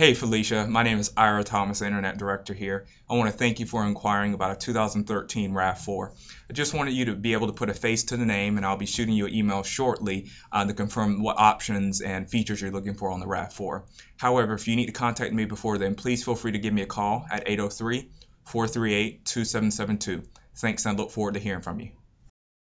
Hey Felicia, my name is Ira Thomas, Internet Director here. I want to thank you for inquiring about a 2013 RAV4. I just wanted you to be able to put a face to the name and I'll be shooting you an email shortly uh, to confirm what options and features you're looking for on the RAV4. However, if you need to contact me before then, please feel free to give me a call at 803 438 2772. Thanks and I look forward to hearing from you.